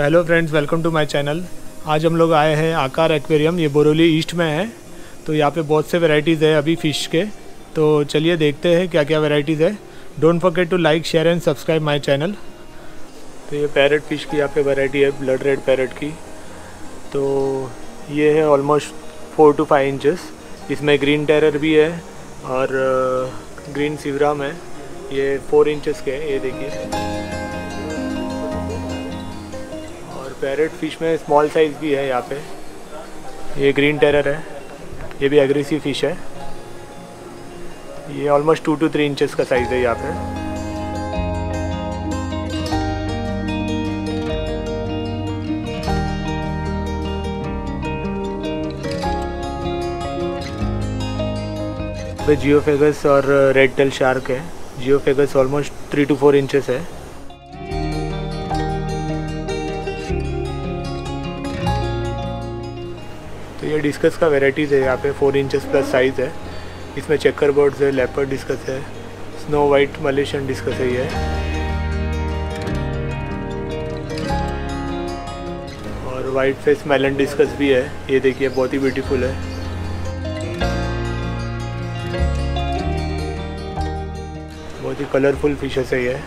Hello friends, welcome to my channel. आज हम लोग आए हैं आकार एक्वेरियम, ये बोरोली ईस्ट में है तो यहाँ पे बहुत से वैरायटीज़ है अभी फ़िश के। तो चलिए देखते हैं क्या क्या वैरायटीज़ है। Don't forget to like share and subscribe my channel तो ये पैरट फ़िश की यहाँ पे वैरायटी है ब्लड रेड पैरट की। तो ये है almost four to five inches इसमें ग्रीन टेरर भी है और ग्रीन सिवराम है। ये फोर इंचज़ के है, ये देखिए। पैरेट फ़िश में स्मॉल साइज़ भी है यहाँ पे। ये ग्रीन टेरर है। ये भी एग्रेसिव फ़िश है। ये almost two two three inches का साइज़ है यहाँ पे। जियोफेगस और रेड टेल शार्क है। Geophagus almost three two four inches है। डिस्कस का वेराइटीज़ है, यहाँ पे फोर इंचेस प्लस साइज़ है। इसमें चेकर बोर्ड्स है लेपर डिस्कस है स्नो वाइट मलेशियन डिस्कस है ये। और वाइट फेस मेलन डिस्कस भी है, ये देखिए बहुत ही ब्यूटीफुल है। बहुत ही कलरफुल फिशेस है ये।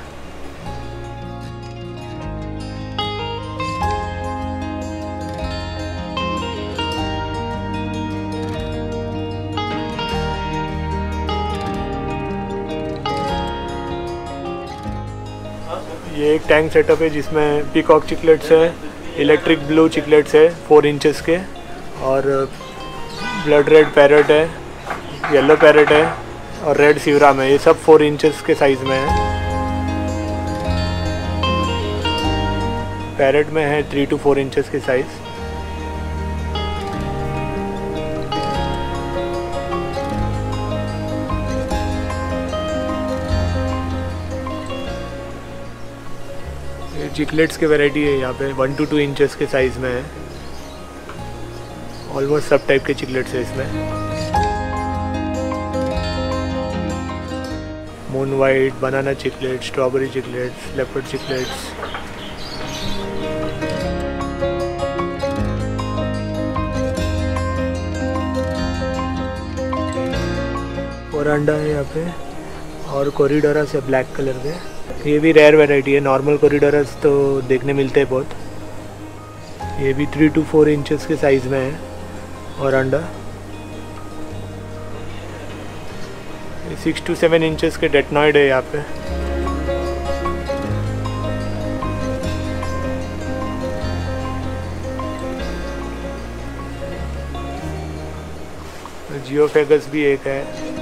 ये एक टैंक सेटअप है जिसमें पीकॉक चिकलेट्स है इलेक्ट्रिक ब्लू चिकलेट्स है फोर इंचेस के और ब्लड रेड पैरट है येलो पैरट है और रेड सिवराम है ये सब फोर इंचेस के साइज़ में है। पैरट में है थ्री टू फोर इंचेस के साइज़ चिकलेट्स के वैरायटी है यहाँ पे वन टू टू इंचेस के साइज़ में है। ऑलमोस्ट सब टाइप के चिकलेट्स है इसमें। Moon white banana cichlid strawberry cichlids leopard cichlids और अंडा है यहाँ पे, और कोरिडोरस है ब्लैक कलर के। ये भी रेयर वेराइटी है नॉर्मल कोरिडोरस तो देखने मिलते हैं बहुत। ये भी थ्री टू फोर इंचेस के साइज़ में है, और अंडा सिक्स टू सेवन इंचेस के डेटनॉइड है यहाँ पे। जियोफेगस भी एक है।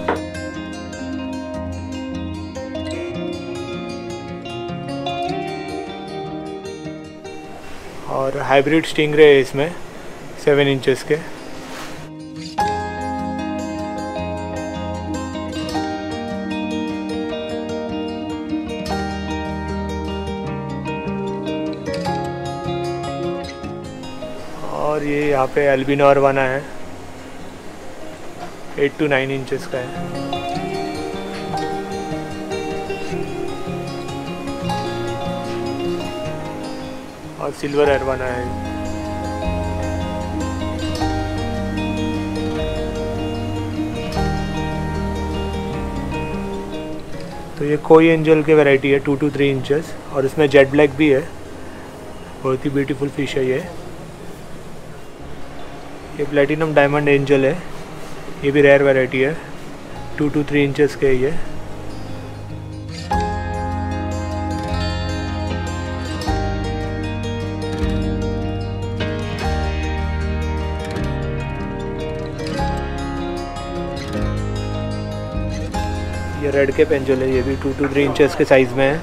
और हाइब्रिड स्टिंगरे है इसमें सेवन इंचेस के। और ये यहाँ पे एल्बिनोर बना है एट टू नाइन इंचेस का है। और सिल्वर एरवाना है। तो ये कोई एंजल की वैरायटी है टू टू थ्री इंचेस और इसमें जेट ब्लैक भी है। बहुत ही ब्यूटीफुल फ़िश है ये। ये प्लेटिनम डायमंड एंजल है। ये भी रेयर वैरायटी है। टू टू थ्री इंचेस के ये ये। रेड के पेंजल है ये भी टू टू थ्री इंचेस के साइज़ में है।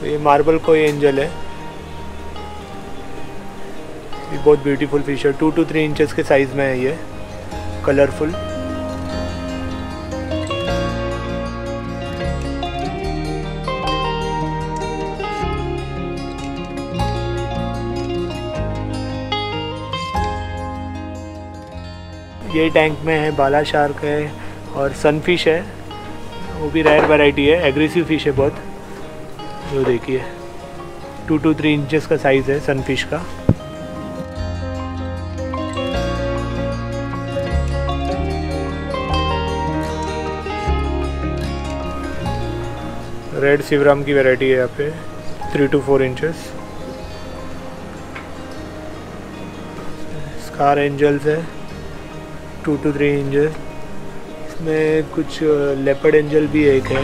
तो ये मार्बल कोई एंजल है। ये बहुत ब्यूटीफुल फ़िश है टू टू थ्री इंचेस के साइज़ में है ये कलरफुल ये टैंक में है, बाला शार्क है और सनफिश है। वो भी रेयर वैरायटी है एग्रेसिव फ़िश है बहुत। जो देखिए टू टू थ्री इंचेस का साइज़ है सनफिश का। रेड शिवराम की वैरायटी है यहाँ पे three to four inches scalar angels है। टू टू थ्री इंचेस इसमें कुछ लेपर्ड एंजल भी एक है।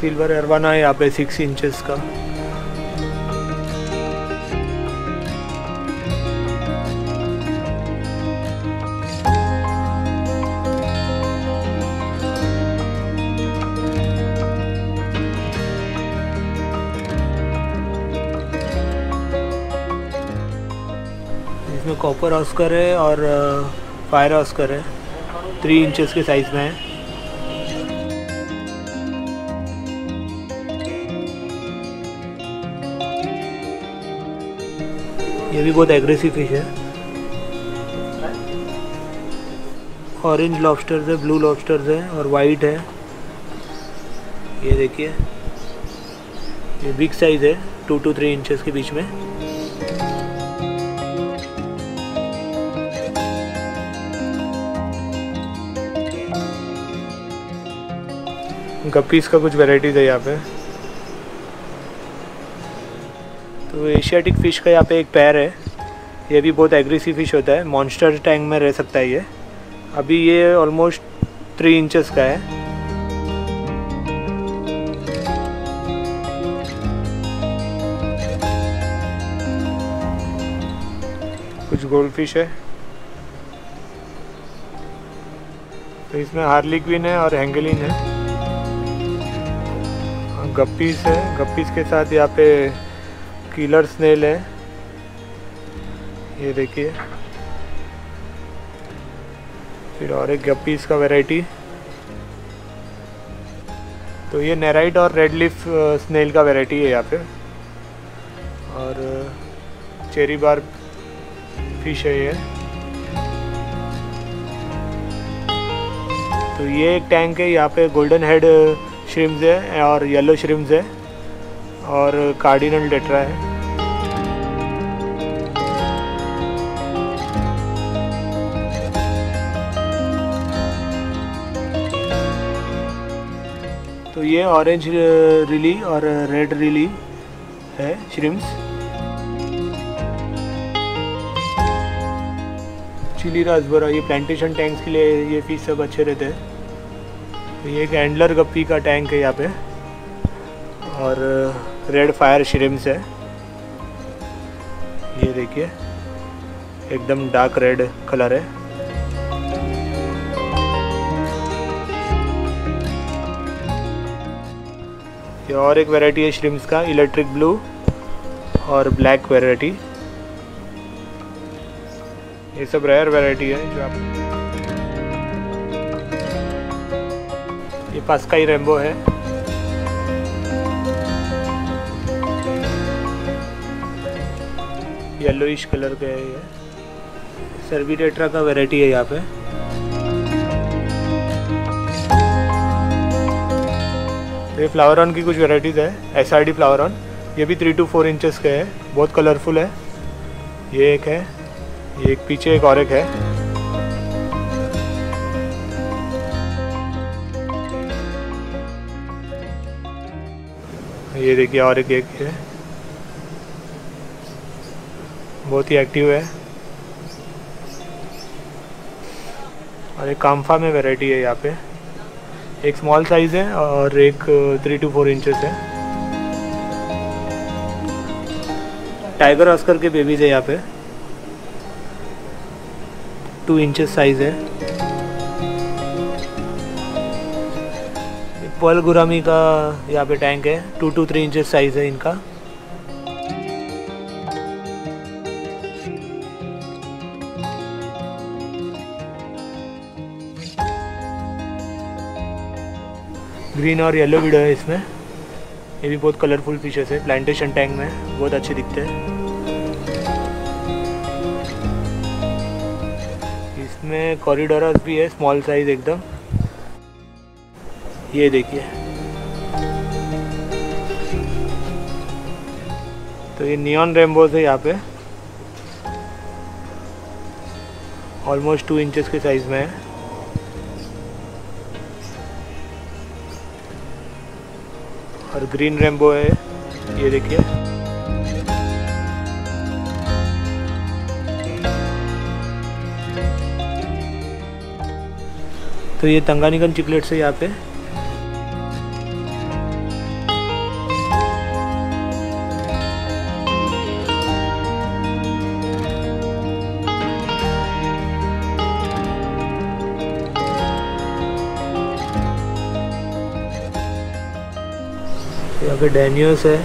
सिल्वर एरवाना है यहाँ पे सिक्स इंचेस का। इसमें कॉपर ऑस्कर है और फायर ऑस्कर है थ्री इंचेस के साइज़ में है। ये भी बहुत एग्रेसिव फ़िश है। ऑरेंज लॉबस्टर्स है ब्लू लॉबस्टर्स है और वाइट है। ये देखिए। ये बिग साइज़ है टू टू थ्री इंचेस के बीच में। गप्पीस का कुछ वेराइटीज़ है यहाँ पे। तो एशियाटिक फ़िश का यहाँ पे एक पैर है। ये भी बहुत एग्रेसिव फ़िश होता है। मॉन्स्टर टैंक में रह सकता है ये। अभी ये ऑलमोस्ट थ्री इंचेस का है। कुछ गोल्ड फ़िश है। तो इसमें हार्ली क्वीन है और हैंगलिन है। गप्पीस है। गप्पीस के साथ यहाँ पे किलर स्नेल है। ये देखिए। फिर और एक गप्पीस का वैरायटी तो ये नेराइट और रेड लिफ स्नेल का वैरायटी है यहाँ पे। और चेरी बार फ़िश है ये। तो ये एक टैंक है। यहाँ पे गोल्डन हेड श्रिम्स है और येलो श्रिम्स है और कार्डिनल डेटरा है। तो ये ऑरेंज रिली और रेड रिली है श्रिम्स चिली राजबरा ये प्लांटेशन टैंक्स के लिए ये फ़िश सब अच्छे रहते हैं। तो ये एक एंडलर गप्पी का टैंक है यहाँ पे। और रेड फायर श्रिम्स है। ये देखिए, एकदम डार्क रेड कलर है। ये और एक वैरायटी है श्रिम्स का, इलेक्ट्रिक ब्लू और ब्लैक वैरायटी। ये सब रेयर वैरायटी है जो आप ये पास्काई रेम्बो है। येलोइश कलर का है ये। सर्विटेट्रा का वैरायटी है यहाँ पे। ये फ्लावर ऑन की कुछ वैरायटीज़ है। S R D flowerhorn ये भी थ्री टू फोर इंचेस के है। बहुत कलरफुल है। ये एक है। ये एक पीछे एक और एक है। ये देखिए और एक एक है। बहुत ही एक्टिव है। और एक काम्फा में वैरायटी है यहाँ पे। एक स्मॉल साइज़ है और एक थ्री टू फोर इंचेस है। टाइगर ऑस्कर के बेबीज है यहाँ पे। टू इंचेस साइज़ है। पर्ल गुरामी का यहाँ पे टैंक है। Two to three inches size है इनका। ग्रीन और येलो वीडो है इसमें। ये भी बहुत कलरफुल फिशेस है। प्लांटेशन टैंक में बहुत अच्छे दिखते हैं। इसमें कॉरिडोरस भी है स्मॉल साइज़ एकदम। ये देखिए। तो ये नियॉन रेम्बोज है यहाँ पे। ऑलमोस्ट टू इंचेस के साइज़ में है। और ग्रीन रेमबो है, ये देखिए। तो ये तंगानिकन चिकलेट्स है यहाँ पे। यहाँ पे डैनियस है।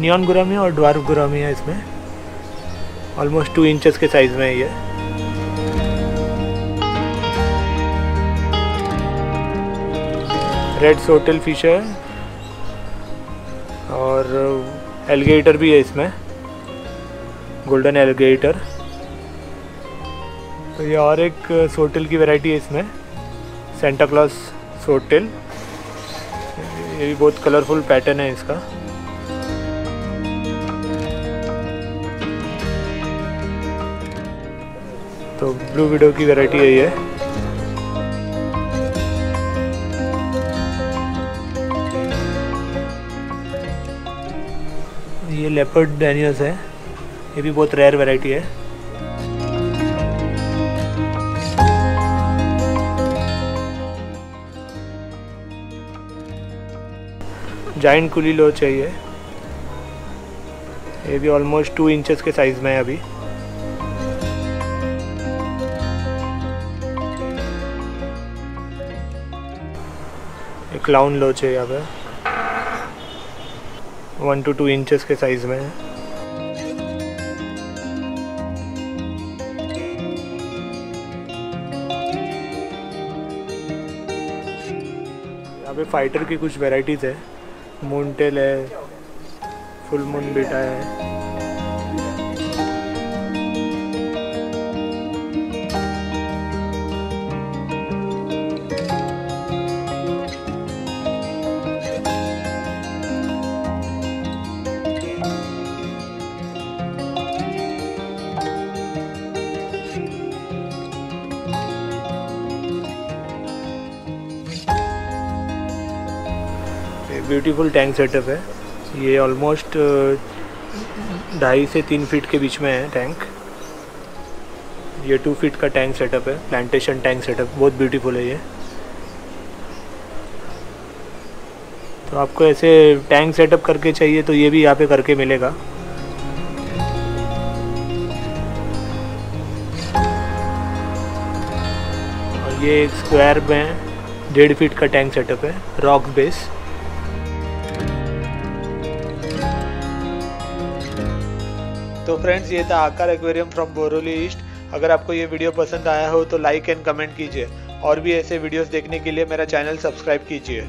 नियॉन गुरामी और ड्वार्फ गुरामी है इसमें। ऑलमोस्ट टू इंचेस के साइज़ में है ये। रेड सोटल फ़िश है। और एलिगेटर भी है इसमें। गोल्डन एलगेटर तो ये और एक सोटल की वैरायटी है इसमें। सेंटा क्लॉस सोटल। ये भी बहुत कलरफुल पैटर्न है इसका। तो ब्लू विडो की वैरायटी है ये। ये लेपर्ड डैनियस है। ये भी बहुत रेयर वैरायटी है। जाइंट कुली लो चाहिए। ये भी ऑलमोस्ट टू इंचेस के साइज़ में है अभी। एक क्लाउन लो चाहिए यहाँ पे वन टू टू इंचेस के साइज़ में है। यहाँ पे फाइटर की कुछ वेराइटीज़ है। मून टेल है फुल मून बेटा है। ब्यूटीफुल टैंक सेटअप है। ये ऑलमोस्ट ढाई से तीन फीट के बीच में है टैंक। ये टू फीट का टैंक सेटअप है प्लांटेशन टैंक सेटअप, बहुत ब्यूटीफुल है ये। तो आपको ऐसे टैंक सेटअप करके चाहिए तो ये भी यहाँ पे करके मिलेगा। और ये एक स्क्वायर में डेढ़ फीट का टैंक सेटअप है रॉक बेस तो फ्रेंड्स ये था आकार एक्वेरियम फ्रॉम बोरोली ईस्ट अगर आपको ये वीडियो पसंद आया हो तो लाइक एंड कमेंट कीजिए। और भी ऐसे वीडियोस देखने के लिए मेरा चैनल सब्सक्राइब कीजिए।